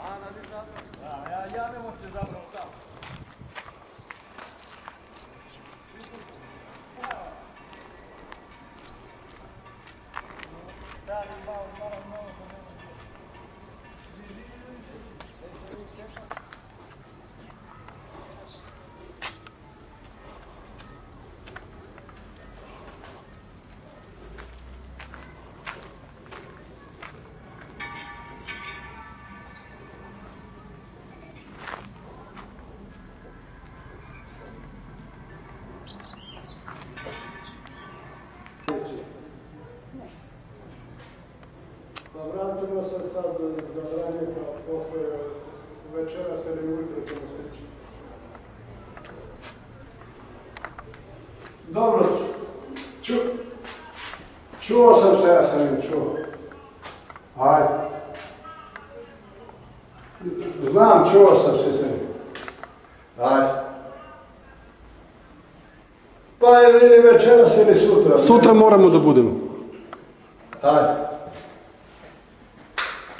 Analizam. Ja, ja, ja ne mogu se zapravo sam. Večera se ili ujutro ćemo stići. Dobro, ču, čuo sam se, ja sam je čuo. Ajde. Znam, čuo sam se se. Ajde. Pa ili večeras ili sutra. Sutra moramo da budemo. Ajde.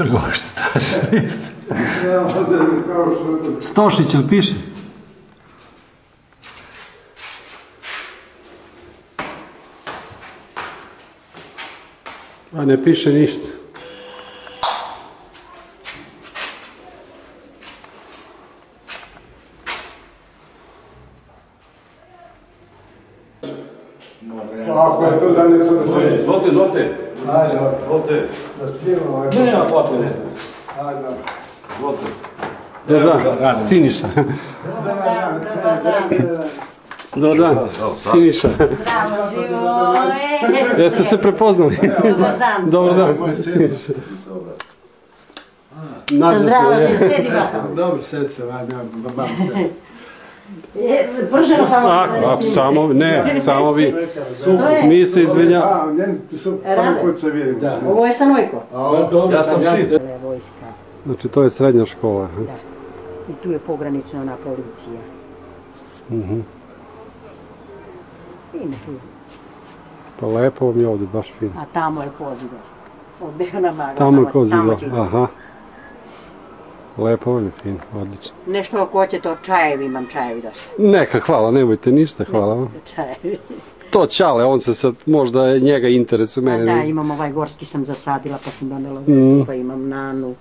Trgovački traži. Što Stošić, jel piše? A ne piše ništa. Pa ako je to danica da se... Izvolite, izvolite. Ajde, dobro. Izvolite. Da snimamo ovaj... Ne, nema potrebe. Ajde. Dobar dan, Siniša. Dobar dan, dobar dan. Dobar dan, Siniša. Bravo, živo. Jeste se prepoznali? Dobar dan. Dobar dan, Siniša. Zdravo, se, živo. bakom. Dobro, sed se, ajde, babam se. Prženo samo A, a, samo, ne, samo vi. To je- Mi se izvinja. Ovo je ovo, Ja sam vojska. Znači, to je srednja škola. Da. I tu je pogranična ona policija. Mhm. Fino tu. Pa lepo vam je ovdje, baš fino. A tamo je pozidar. Ovdje je ona. Tamo je ići. aha. Lepo vam je fino, odlično. Nešto ako hoćete od čajevi, imam čajevi dosta. Neka, hvala, nemojte ništa, hvala vam. Čajevi. To Čale, on se sad, možda je njega interesuje, mene da, imam ovaj gorski sam zasadila pa sam donela Mm. pa imam nanu.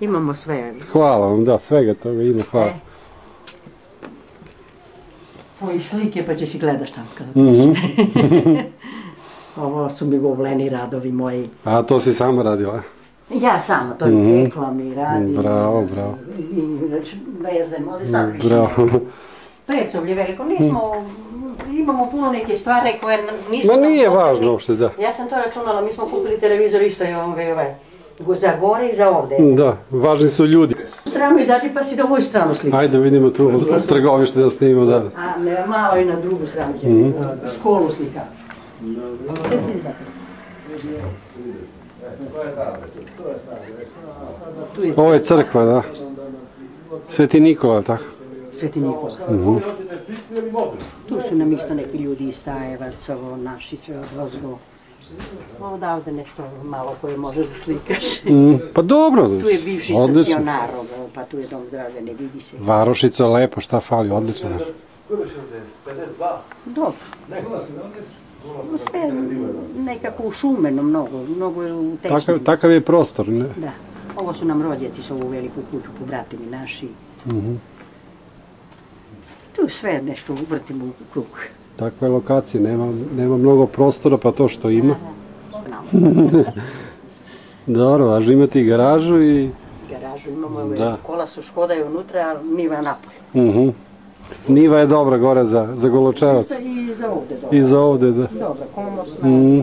Imamo sve. Hvala vam, da, svega toga ima, hvala. E. Tvoje slike pa će si gledaš tamo kada Mhm. Ovo su mi govleni radovi moji. A to si sama radila? Ja sama to Mhm. reklam i radim. Bravo, bravo. I vezem, ali sad više. Bravo. Predsoblje veliko, nismo, imamo puno neke stvari koje nismo... Ma nije važno uopšte, da. Ja sam to računala, mi smo kupili televizor isto i ovaj, i ovaj. Za gore i za ovde. Da, važni su ljudi. Srano izađi pa si da ovu stranu slika. Ajde vidimo tu trgovište da snimimo, da. A ne, malo i na drugu stranu će. Mhm. Školu slika. Tu je Ovo je crkva, da. Sveti Nikola, tako. Sveti Nikola. Mhm. Tu su nam isto neki ljudi iz Stajevac, ovo naši sve odvozgo. Odavde nešto malo koje možeš da slikaš. Mhm. Pa dobro, Tu je bivši odlično. stacionar, pa tu je dom zdravlja, ne vidi se. Varošica lepo, šta fali, odlično. Dobro. Sve nekako ušumeno mnogo, mnogo je u Takav, takav je prostor, ne? Da. Ovo su nam rođaci s ovu veliku kuću, pobratimi naši. Mhm. Tu sve nešto vrtimo u krug. Takva je lokacija, nema, nema mnogo prostora, pa to što ima. Dobro, važno imati i garažu i... Garažu imamo, Da. kola su škoda je unutra, a niva napolje. Mhm. Niva je dobra gore za, za Goločevac. I za ovde dobro. I za ovde, da. Dobro. Mhm.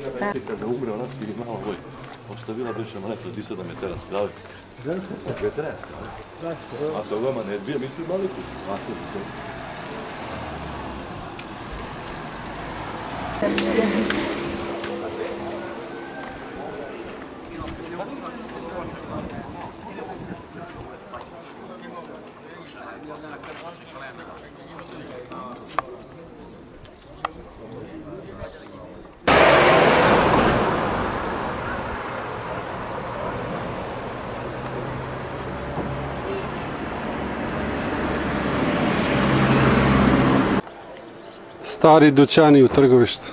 Star- Kada umre, ona si imala ovoj. Ostavila biše mleko, di se da me teraz krave. Veteran, A to vama ne odbija, misli maliku. A to je sve. Stari dućani u trgovištu.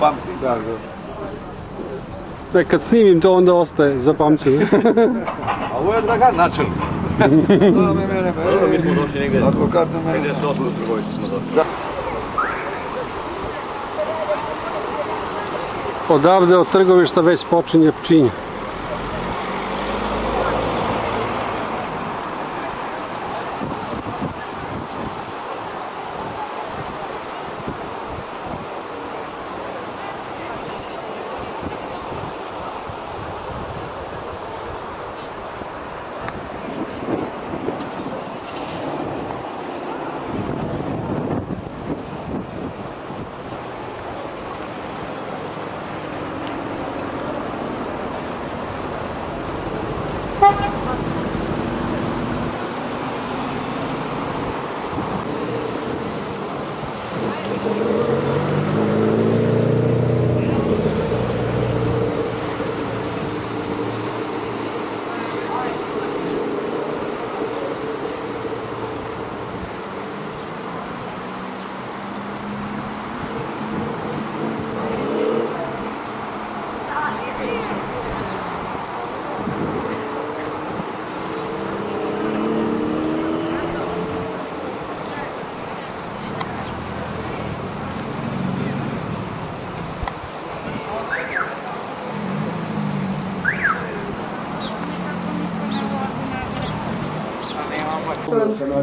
pamti. Da, da. E, kad snimim to onda ostaje zapamćeno. A ovo je Dragan načelnik. To me mene, Dobro, mi smo došli negdje. Ako mene. 58. trgovicu smo došli. Odavde od trgovišta već počinje pčinje.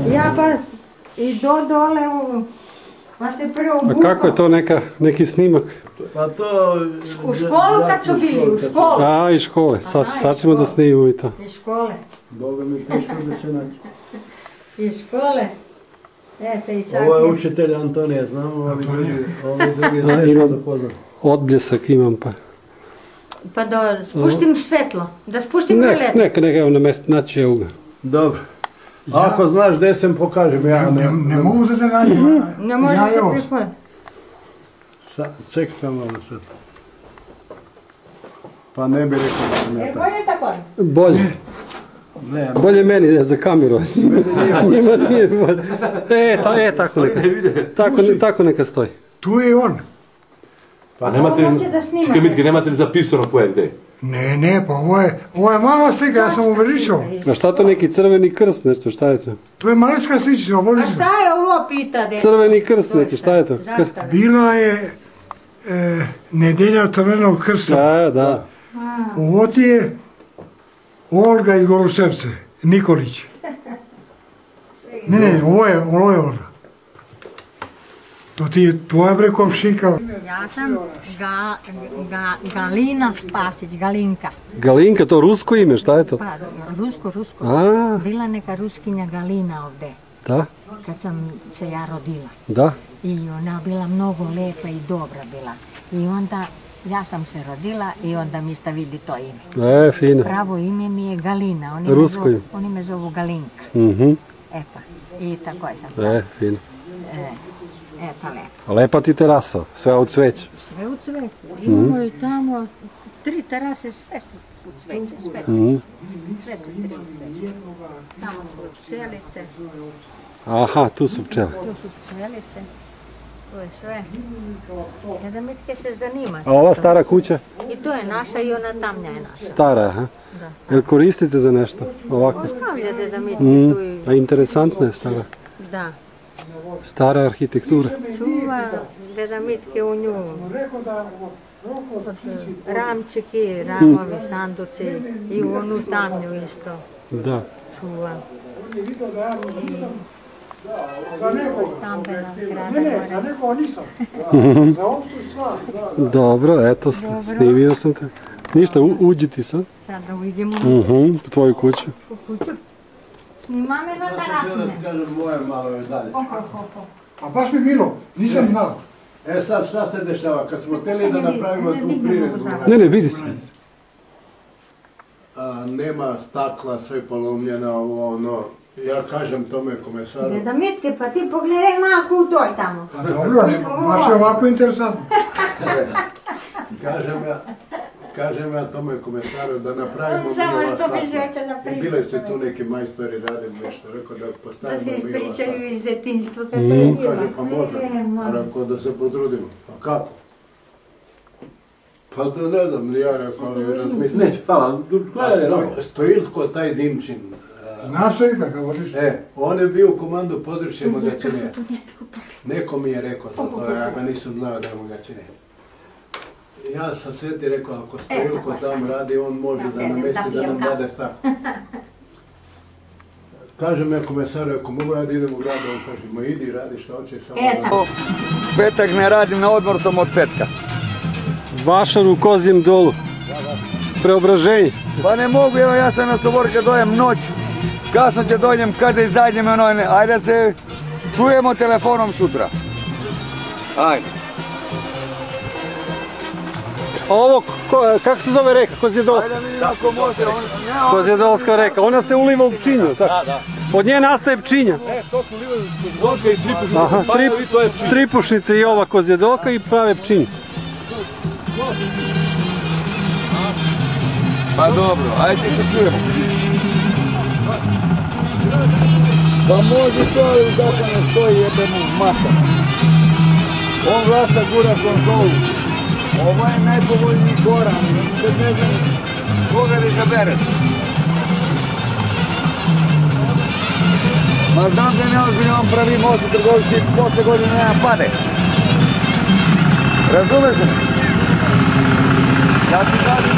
Ja pa i do dole, u- pa se prvo A kako je to neka, neki snimak? Pa to... U školu kad su bili, u školu. A, iz škole. Sad, sad ćemo da snimimo i to. Iz škole, Boga mi teško da se naći. iz škole. I sad Ovo je je- učitelj Antonija, znamo, ovi drugi, ovi drugi imam- da poznam. Odbljesak imam pa. Pa da spuštim svetlo, da spuštim Nek, rolet. neka, neka, evo na mjestu, naći evo ga. Dobro. Ako znaš gdje sam, pokažem. Ja Ne, ne mogu da se nađem. Ne može ja se. Sa, čekaj malo sad. Pa ne bi rekao da sam ja E, tako. bolje tako? Bolje, Ne, bolje meni je za kameru. Njima nije bolje. E, ta, e, tako neka. Tako, tako neka stoji. tu je on. Pa nemate, čekaj Mitke, nemate li zapisano ko je gde? Ne, ne, pa ovo je, ovo je mala slika, ja sam uveličao. A šta to neki crveni krst nešto, šta je to? To je malinska sličica, A šta je ovo pita? de- Crveni krst neki, šta je to? Bila je e, nedelja crvenog krsta. Da, da. Ovo ti je Olga iz Golosevce, Nikolić. Ne, ne, ovo je, ovo je Olga. To ti je tvoja bre komšika. Ja sam ga, ga, Galina Spasić, Galinka. Galinka, to rusko ime, šta je to? Pa, rusko, rusko. A, Bila neka ruskinja Galina ovde, da, kad sam se ja rodila. da. I ona bila mnogo lepa i dobra bila. I onda ja sam se rodila i onda mi stavili to ime. E, fino. Pravo ime mi je Galina, oni, me Rusko zovu, ime. oni me zovu Galinka. Mhm, E pa, i tako je sam. e, fino. E, e pa lepo. Lepa ti terasa, sve od cveća. Sve u cvetu. Imamo i tamo tri terase, sve su u cvete, sve, Mhm. sve su tri u cvete. Tamo su pčelice, Aha, tu su pčele. tu su pčelice, to je sve. Jedan mitke se zanima. A ova stara kuća? I to je naša i ona tamnja je naša. Stara, aha. Da. Jel koristite za nešto? Ovako? Ostavljate da mitke Mm. tu i... A interesantna je stara. Da. Стара архитектура. Чува, дедамитки у ню. Рамчики, рамови, сандуци и ону тамню исто. Да. Чува. Dobro, eto, snimio sam te. Ništa, uđi ti sad. Sada uđemo. Uh mhm, -huh, po tvoju kuću. Po? Snimame na Ja sam htio da kažem moje malo još dalje. A baš mi bilo, nisam znao. E sad šta se dešava? Kad smo htjeli da napravimo tu priredbu, Ne, ne, vidi se. a, nema stakla, sve polomljeno, ovo ono, ja kažem tome komesaru, Deda Mitke, pa ti pogledaj malko u toj tamo. Pa dobro, ne, baš je ovako interesantno. kažem ja, kažem ja tome komesaru da napravimo samo što žeće da I bili su čovjek. tu neki majstori radili nešto, rekao da Da se postavimo mi ova stakla. ispričaju iz detinjstva kako Mm. je bilo. kaže, pa može, E, ma. a rekao da se potrudimo. Pa kako? Pa da ne znam, ja rekao, razmislim. Neće, hvala, gledaj, Stoj- Stojilko, taj Dimčin, Znaš ime govoriš? E, on je bio u komandu područja Magačine. Tu ne skupa. Neko mi je rekao za to, ja ga nisam znao da je Magačine. Ja sam sjeti rekao, ako Stojilko tamo radi, on može da namesti da nam dade stak. Kažem ja komesaru, ako mogu ja da idem u grad, on kaže, ma idi, radi što hoće, samo... E, da-. Petak ne radim, na odmor sam od petka. Vašar u Kozjem dolu. Preobraženje. Pa ne mogu, evo ja sam na sobor kad dojem noć. Kasno će dođem kada izađem, ono, ajde se čujemo telefonom sutra. Ajde. Ovo, ko- kako se zove reka? Kozjedolska. Kozjedolska reka. Ona se uliva u pčinju, tako? Od nje nastaje pčinja. E, to smo livali Dolka i tripušice. Aha, tri, Pa, to je pčin. tripušnice i ova kozjedolka i prave pčinje. Pa dobro, ajde se čujemo. Pa može to, ali dok ne stoji jebenu mata. On vlasa gura konzolu. Ovo je najpovoljniji Goran, sad ne znam koga da izabereš. Ma znam da je neozbiljno on pravi most u trgovišti i posle godine nema pade. Razumeš me? Ja ti kažem,